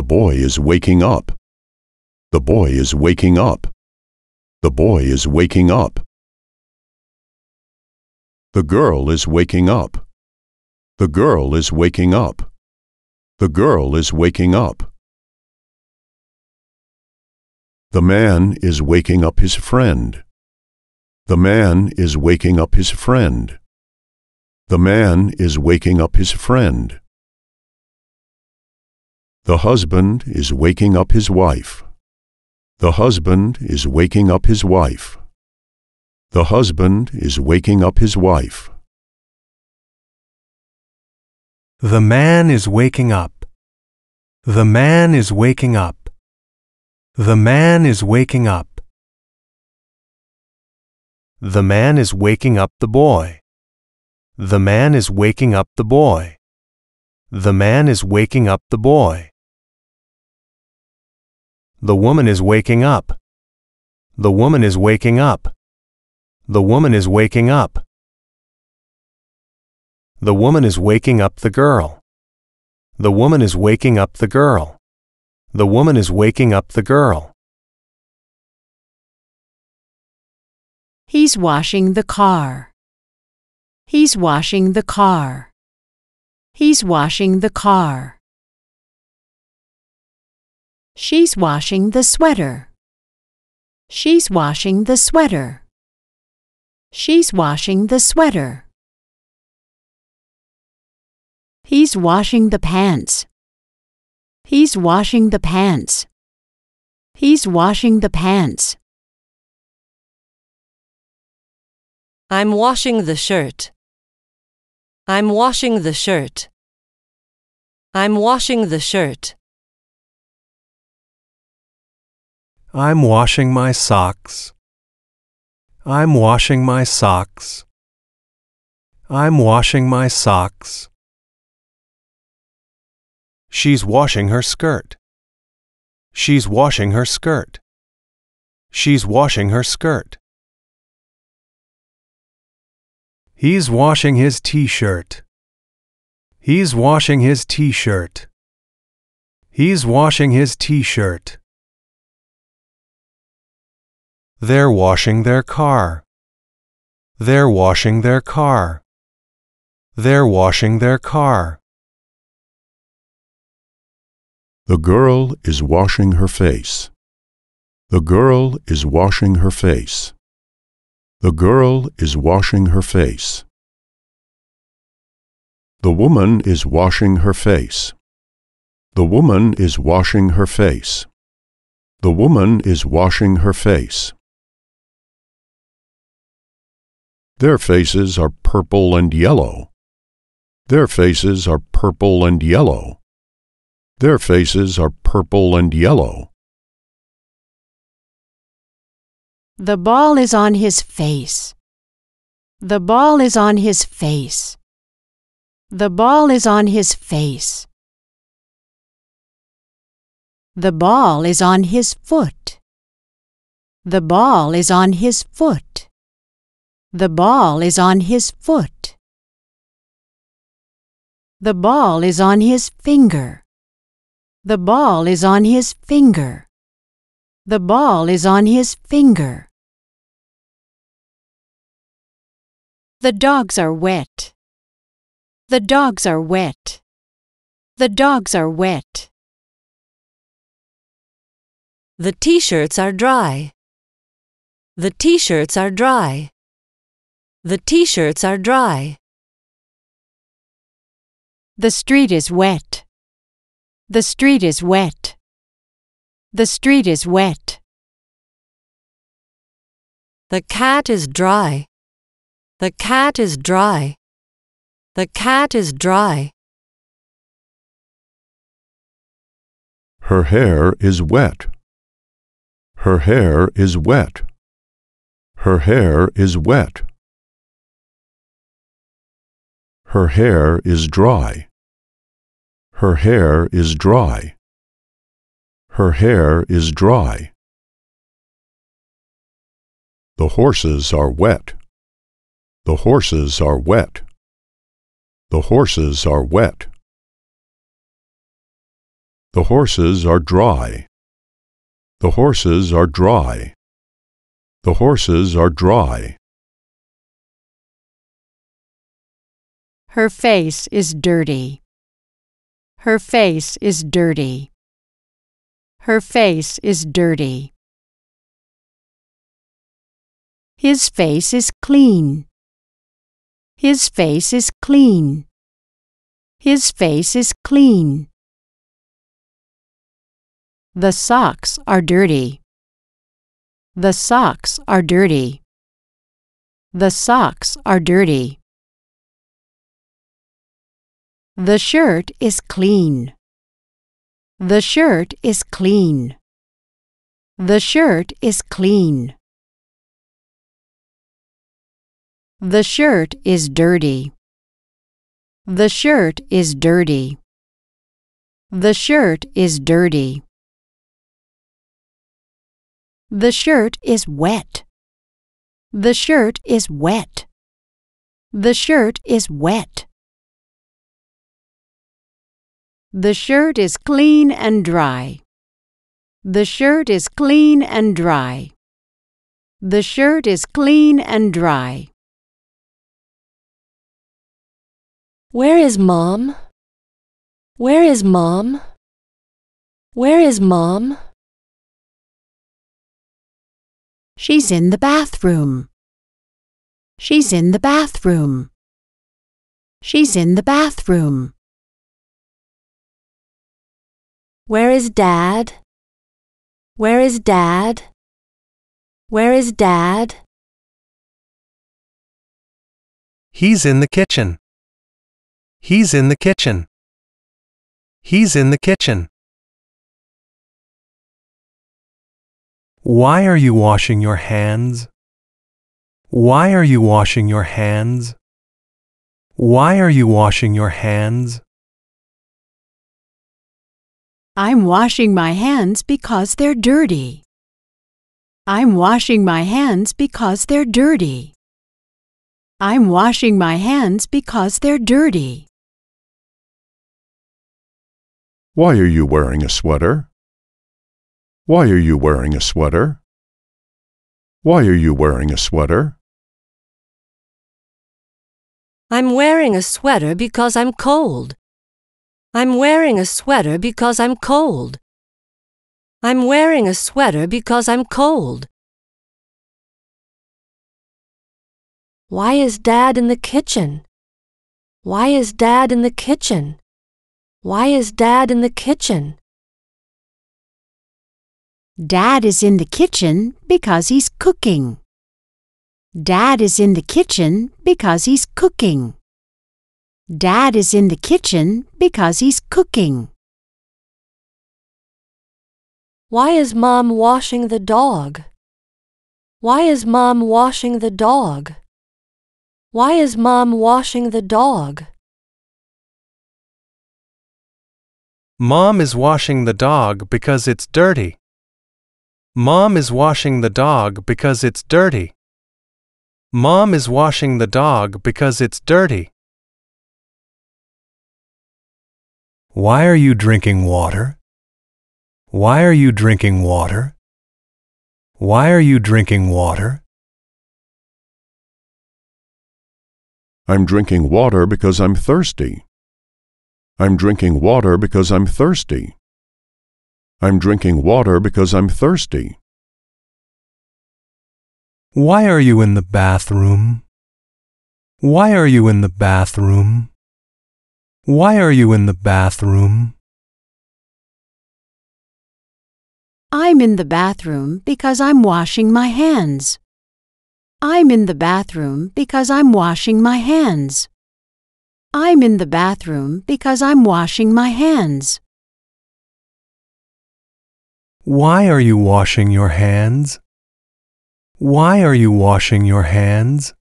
The boy is waking up. The boy is waking up. The boy is waking up. The girl is waking up. The girl is waking up. The girl is waking up. The man is waking up his friend. The man is waking up his friend. The man is waking up his friend. The husband is waking up his wife. The husband is waking up his wife. The husband is waking up his wife. The man is waking up. The man is waking up. The man is waking up. The man is waking up the boy. The man is waking up the boy. The man is waking up the boy. The woman is waking up. The woman is waking up. The woman is waking up. The woman is waking up the girl. The woman is waking up the girl. The woman is waking up the girl. He's washing the car. He's washing the car. He's washing the car. She's washing the sweater. She's washing the sweater. She's washing the sweater. He's washing the pants. He's washing the pants. He's washing the pants. I'm washing the shirt. I'm washing the shirt. I'm washing the shirt. I'm washing my socks. I'm washing my socks. I'm washing my socks. She's washing her skirt. She's washing her skirt. She's washing her skirt. He's washing his t-shirt. He's washing his t-shirt. He's washing his t-shirt. They're washing their car. They're washing their car. They're washing their car. The girl is washing her face. The girl is washing her face. The girl is washing her face. The woman is washing her face. The woman is washing her face. The woman is washing her face. Their faces are purple and yellow. Their faces are purple and yellow. Their faces are purple and yellow. The ball is on his face. The ball is on his face. The ball is on his face. The ball is on his foot. The ball is on his foot. The ball is on his foot. The ball is on his finger. The ball is on his finger. The ball is on his finger. The dogs are wet. The dogs are wet. The dogs are wet. The t-shirts are dry. The t-shirts are dry. The t-shirts are dry. The street is wet. The street is wet. The street is wet. The cat is dry. The cat is dry. The cat is dry. Her hair is wet. Her hair is wet. Her hair is wet. Her hair is dry. Her hair is dry. Her hair is dry. The horses are wet. The horses are wet. The horses are wet. The horses are dry. The horses are dry. The horses are dry. Her face is dirty. Her face is dirty. Her face is dirty. His face is clean. His face is clean. His face is clean. The socks are dirty. The socks are dirty. The socks are dirty. The shirt is clean. The shirt is clean. The shirt is clean. The shirt is dirty. The shirt is dirty. The shirt is dirty. The shirt is wet. The shirt is wet. The shirt is wet. The shirt is clean and dry. The shirt is clean and dry. The shirt is clean and dry. Where is Mom? Where is Mom? Where is Mom? She's in the bathroom. She's in the bathroom. She's in the bathroom. Where is Dad? Where is Dad? Where is Dad? He's in the kitchen. He's in the kitchen. He's in the kitchen. Why are you washing your hands? Why are you washing your hands? Why are you washing your hands? I'm washing my hands because they're dirty. I'm washing my hands because they're dirty. I'm washing my hands because they're dirty. Why are you wearing a sweater? Why are you wearing a sweater? Why are you wearing a sweater? I'm wearing a sweater because I'm cold. I'm wearing a sweater because I'm cold. I'm wearing a sweater because I'm cold. Why is Dad in the kitchen? Why is Dad in the kitchen? Why is Dad in the kitchen? Dad is in the kitchen because he's cooking. Dad is in the kitchen because he's cooking. Dad is in the kitchen because he's cooking. Why is Mom washing the dog? Why is Mom washing the dog? Why is Mom washing the dog? Mom is washing the dog because it's dirty. Mom is washing the dog because it's dirty. Mom is washing the dog because it's dirty. Why are you drinking water? Why are you drinking water? Why are you drinking water? I'm drinking water because I'm thirsty. I'm drinking water because I'm thirsty. I'm drinking water because I'm thirsty. Why are you in the bathroom? Why are you in the bathroom? Why are you in the bathroom? I'm in the bathroom because I'm washing my hands. I'm in the bathroom because I'm washing my hands. I'm in the bathroom because I'm washing my hands. Why are you washing your hands? Why are you washing your hands?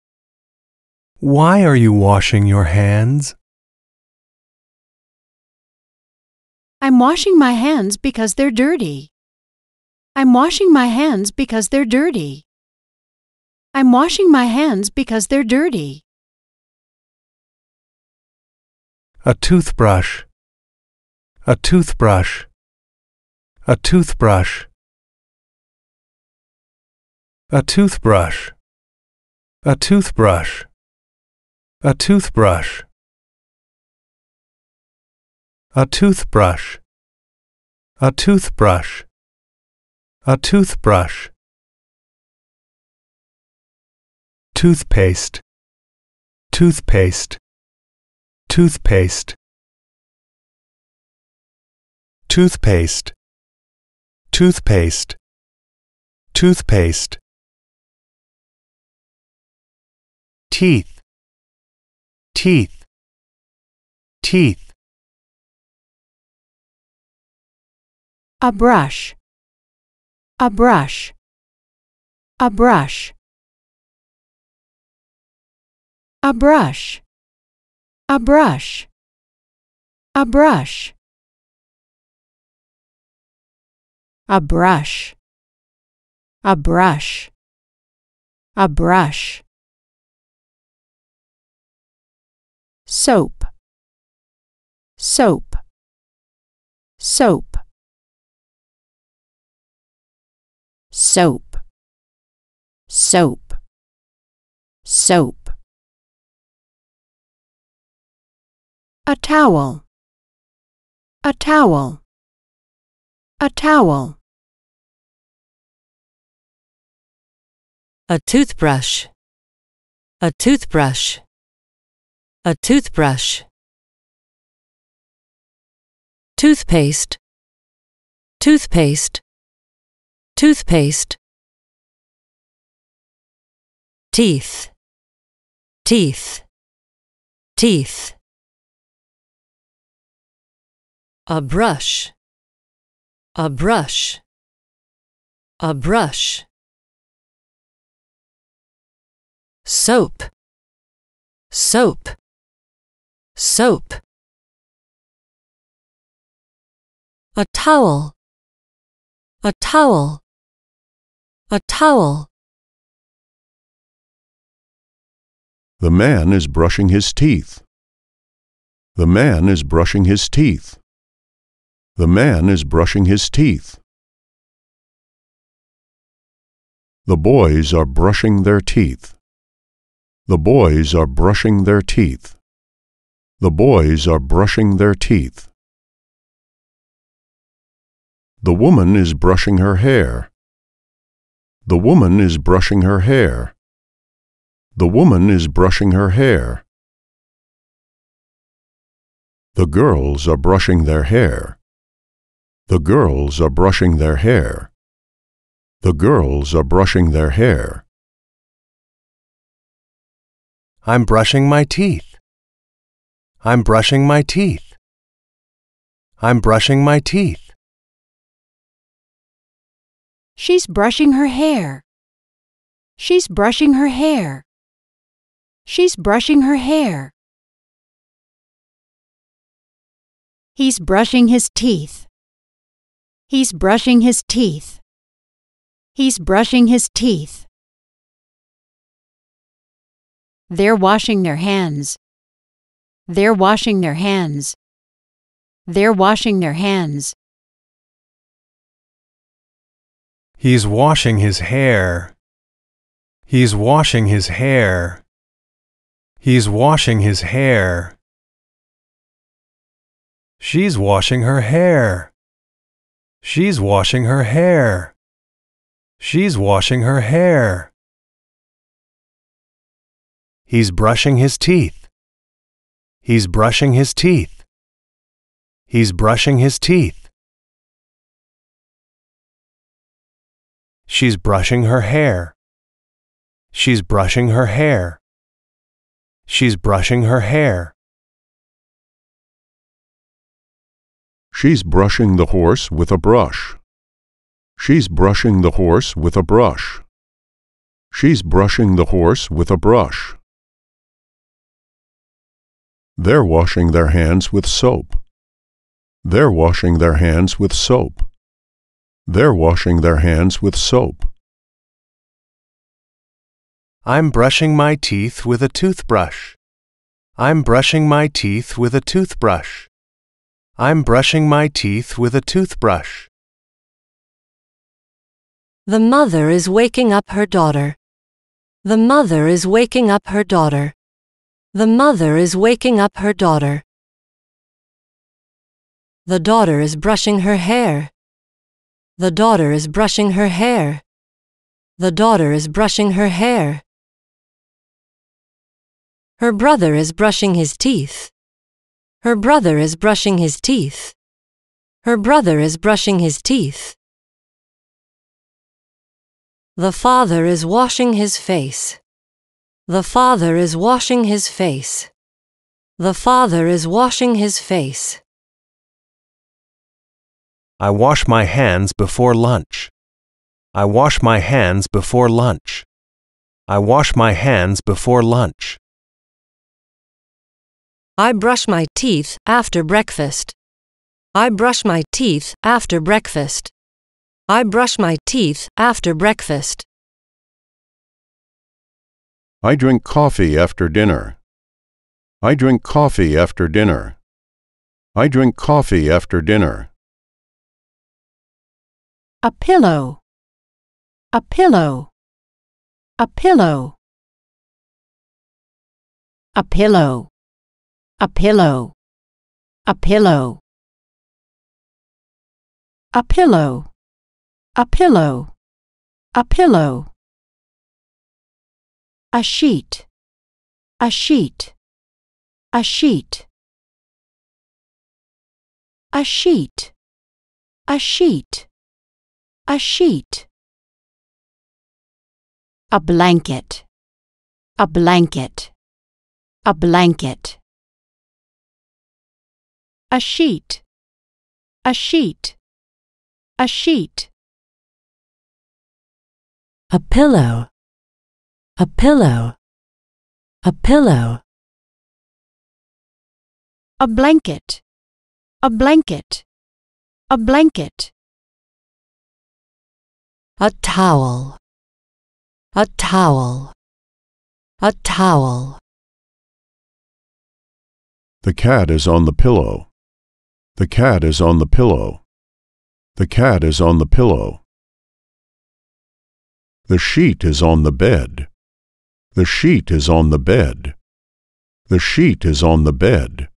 Why are you washing your hands? I'm washing my hands because they're dirty. I'm washing my hands because they're dirty. I'm washing my hands because they're dirty. A toothbrush. A toothbrush. A toothbrush. A toothbrush. A toothbrush. A toothbrush. A toothbrush. A toothbrush. A toothbrush. Toothpaste. Toothpaste. Toothpaste. Toothpaste. Toothpaste. Toothpaste. Teeth. Teeth. Teeth. A brush. A brush. A brush. A brush. A brush. A brush. A brush. A brush. A brush. Soap. Soap. Soap. Soap. Soap. Soap. A towel. A towel. A towel. A toothbrush. A toothbrush. A toothbrush. Toothpaste. Toothpaste. Toothpaste. Teeth. Teeth. Teeth. A brush. A brush. A brush. Soap. Soap. Soap. A towel. A towel. A towel. The man is brushing his teeth. The man is brushing his teeth. The man is brushing his teeth. The boys are brushing their teeth. The boys are brushing their teeth. The boys are brushing their teeth. The woman is brushing her hair. The woman is brushing her hair. The woman is brushing her hair. The girls are brushing their hair. The girls are brushing their hair. The girls are brushing their hair. I'm brushing my teeth. I'm brushing my teeth. I'm brushing my teeth. She's brushing her hair. She's brushing her hair. She's brushing her hair. He's brushing his teeth. He's brushing his teeth. He's brushing his teeth. They're washing their hands. They're washing their hands. They're washing their hands. He's washing his hair. He's washing his hair. He's washing his hair. She's washing her hair. She's washing her hair. She's washing her hair. He's brushing his teeth. He's brushing his teeth. He's brushing his teeth. She's brushing her hair. She's brushing her hair. She's brushing her hair. She's brushing the horse with a brush. She's brushing the horse with a brush. She's brushing the horse with a brush. They're washing their hands with soap. They're washing their hands with soap. They're washing their hands with soap. I'm brushing my teeth with a toothbrush. I'm brushing my teeth with a toothbrush. I'm brushing my teeth with a toothbrush. The mother is waking up her daughter. The mother is waking up her daughter. The mother is waking up her daughter. The daughter is brushing her hair. The daughter is brushing her hair. The daughter is brushing her hair. Her brother is brushing his teeth. Her brother is brushing his teeth. Her brother is brushing his teeth. The father is washing his face. The father is washing his face. The father is washing his face. I wash my hands before lunch. I wash my hands before lunch. I wash my hands before lunch. I brush my teeth after breakfast. I brush my teeth after breakfast. I brush my teeth after breakfast. I drink coffee after dinner. I drink coffee after dinner. I drink coffee after dinner. A pillow. A pillow. A pillow. A pillow. A pillow. A pillow. A pillow. A pillow. A pillow. A sheet. A sheet. A sheet. A sheet. A sheet. A sheet. A blanket. A blanket. A blanket. A sheet. A sheet. A sheet. A pillow. A pillow. A pillow. A blanket. A blanket. A blanket. A towel. A towel. A towel. The cat is on the pillow. The cat is on the pillow. The cat is on the pillow. The sheet is on the bed. The sheet is on the bed. The sheet is on the bed.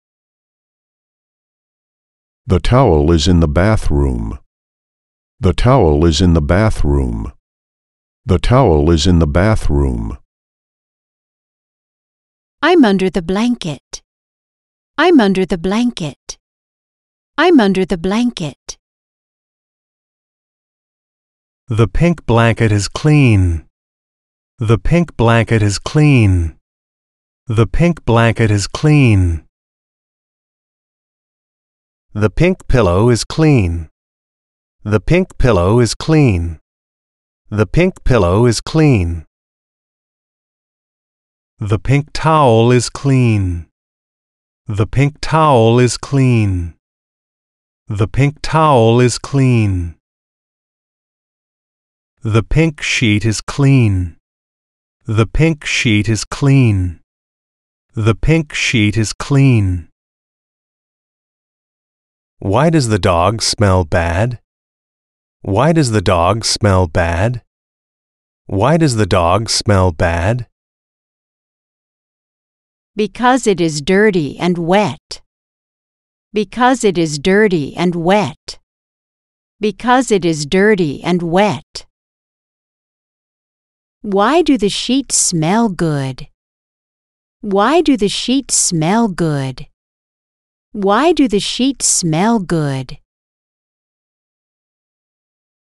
The towel is in the bathroom. The towel is in the bathroom. The towel is in the bathroom. I'm under the blanket. I'm under the blanket. I'm under the blanket. The pink blanket is clean. The pink blanket is clean. The pink blanket is clean. The pink pillow is clean. The pink pillow is clean. The pink pillow is clean. The pink towel is clean. The pink towel is clean. The pink towel is clean. The pink sheet is clean. The pink sheet is clean. The pink sheet is clean. Why does the dog smell bad? Why does the dog smell bad? Why does the dog smell bad? Because it is dirty and wet. Because it is dirty and wet. Because it is dirty and wet. Why do the sheets smell good? Why do the sheets smell good? Why do the sheets smell good?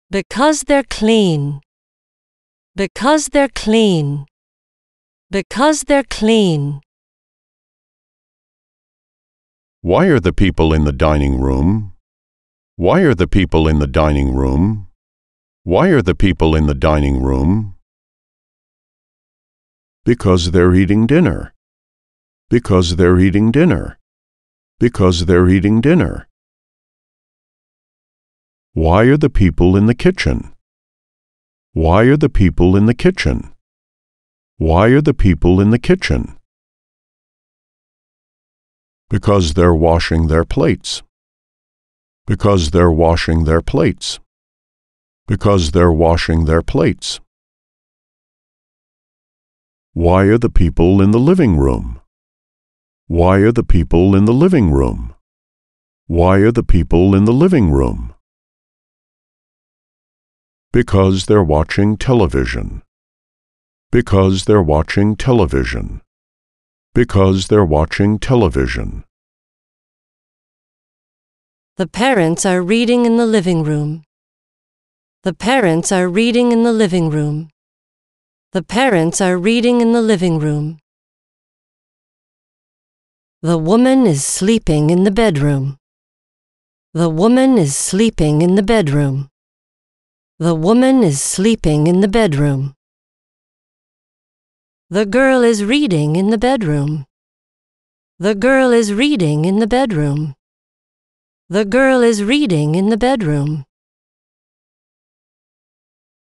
Because they're clean. Because they're clean. Because they're clean. Why are the people in the dining room? Why are the people in the dining room? Why are the people in the dining room? Because they're eating dinner. Because they're eating dinner. Because they're eating dinner. Why are the people in the kitchen? Why are the people in the kitchen? Why are the people in the kitchen? Because they're washing their plates. Because they're washing their plates. Because they're washing their plates. Why are the people in the living room? Why are the people in the living room? Why are the people in the living room? Because they're watching television. Because they're watching television. Because they're watching television. The parents are reading in the living room. The parents are reading in the living room. The parents are reading in the living room. The woman is sleeping in the bedroom. The woman is sleeping in the bedroom. The woman is sleeping in the bedroom. The girl is reading in the bedroom. The girl is reading in the bedroom. The girl is reading in the bedroom.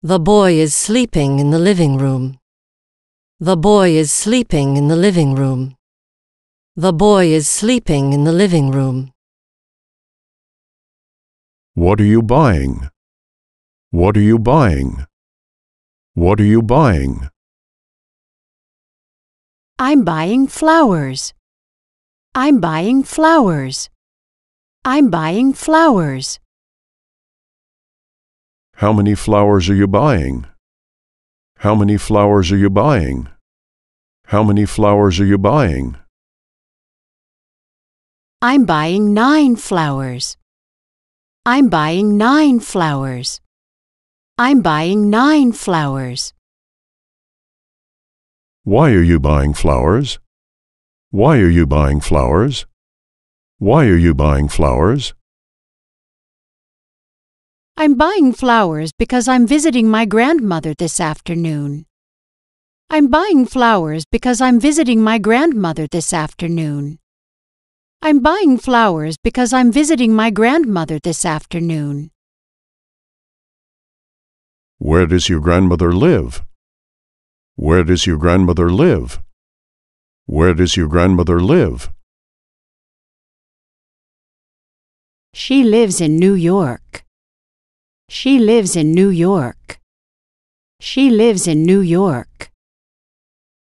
The boy is sleeping in the living room. The boy is sleeping in the living room. The boy is sleeping in the living room. What are you buying? What are you buying? What are you buying? I'm buying flowers. I'm buying flowers. I'm buying flowers. How many flowers are you buying? How many flowers are you buying? How many flowers are you buying? I'm buying nine flowers. I'm buying nine flowers. I'm buying nine flowers. Why are you buying flowers? Why are you buying flowers? Why are you buying flowers? I'm buying flowers because I'm visiting my grandmother this afternoon. I'm buying flowers because I'm visiting my grandmother this afternoon. I'm buying flowers because I'm visiting my grandmother this afternoon. Where does your grandmother live? Where does your grandmother live? Where does your grandmother live? She lives in New York. She lives in New York. She lives in New York.